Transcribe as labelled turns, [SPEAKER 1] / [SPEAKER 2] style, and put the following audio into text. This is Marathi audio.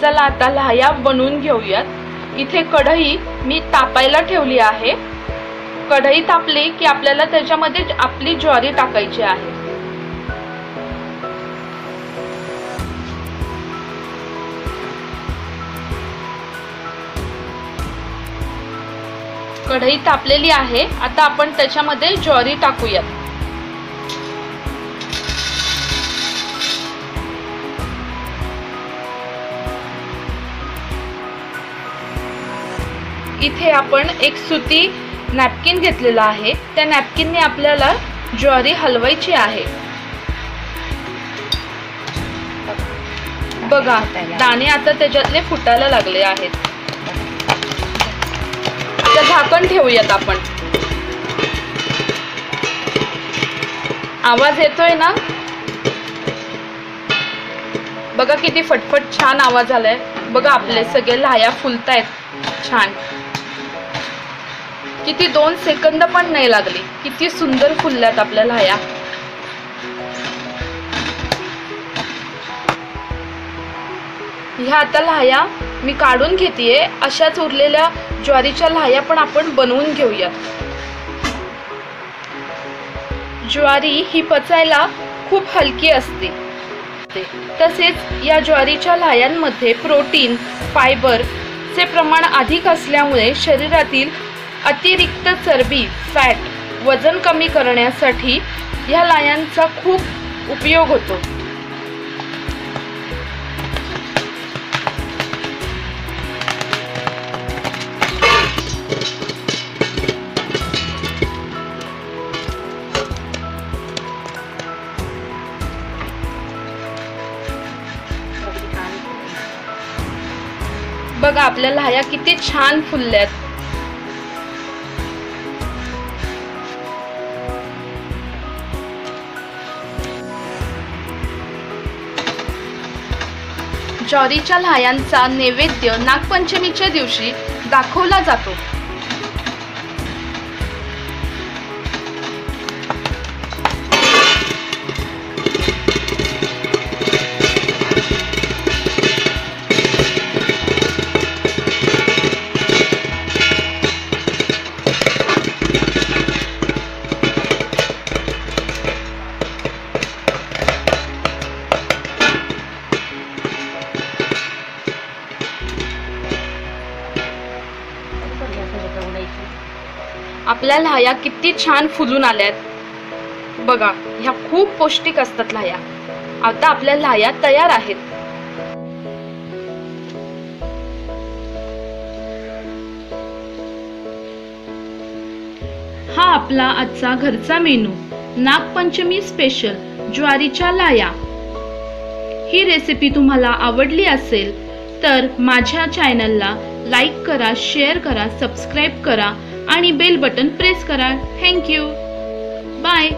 [SPEAKER 1] चला आता लाह्या बनवून घेऊयात. इथे कढई मी तापायला ठेवली आहे. कढई तापली की आपल्याला त्याच्यामध्ये आपली ज्वारी टाकायची आहे. कढई तापलेली आहे. आता आपण त्याच्यामध्ये ज्वारी टाकूयात. इथे आपण एक सुती नॅपकिन घेतलेला आहे. त्या नॅपकिनने आपल्याला ज्वारी हलवायची आहे. बघा दाणे आता त्याच्यातले फुटायला लागले आहेत. आता झाकण ठेवूयात आपण. आवाज येतोय ना? बघा किती फटफट छान आवाज आलाय. बघा आपले सगळे लाया फुलतायत छान. किती दोन सेकंद पण नाही लागले. किती सुंदर फुलल्यात आपल्या या ह्या आता लाह्या मी काढून घेतेय. अशाच उरलेल्या ज्वारीच्या लाह्या पण आपण बनवून घेऊयात. ज्वारी ही पचायला खूप हलकी असते. तसेच या ज्वारीच्या लाह्यांमध्ये प्रोटीन फायबर चे प्रमाण अधिक असल्यामुळे शरीरातील अतिरिक्त चरबी फॅट वजन कमी करण्यासाठी ह्या लायांचा खूप उपयोग होतो. बघा आपल्या लाह्या किती छान फुलल्यात. ज्वारीच्या लाह्यांचा नैवेद्य नागपंचमीच्या दिवशी दाखवला जातो. आपल्या लाह्या किती छान फुलून आल्यात. बघा ह्या खूप पौष्टिक असतात लाह्या आता आपल्या लाह्या तयार आहेत. हा आपला आजचा घरचा मेनू नागपंचमी स्पेशल ज्वारीच्या लाया. ही रेसिपी तुम्हाला आवडली असेल तर माझ्या चॅनलला लाईक करा शेअर करा सबस्क्राईब करा आणि बेल बटन प्रेस करा. Thank you bye.